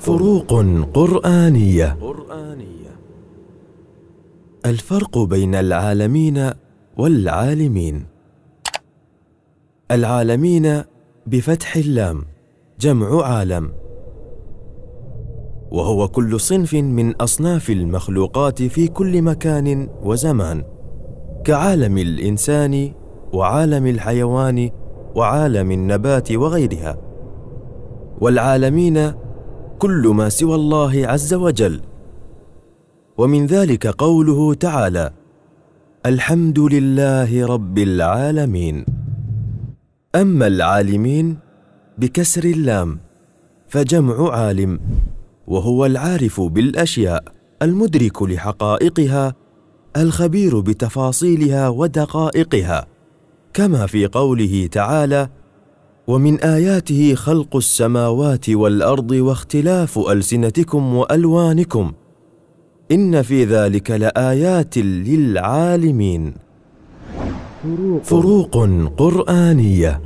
فروق. قرآنية. الفرق بين العالمين والعالمين. العالمين بفتح اللام جمع عالم. وهو كل صنف من أصناف المخلوقات في كل مكان وزمان. كعالم الإنسان وعالم الحيوان وعالم النبات وغيرها. والعالمين كل ما سوى الله عز وجل. ومن ذلك قوله تعالى الحمد لله رب العالمين. أما العالمين بكسر اللام فجمع عالم وهو العارف بالأشياء المدرك لحقائقها الخبير بتفاصيلها ودقائقها. كما في قوله تعالى ومن آياته خلق السماوات والأرض واختلاف ألسنتكم وألوانكم. إن في ذلك لآيات للعالمين. فروق. قرآنية.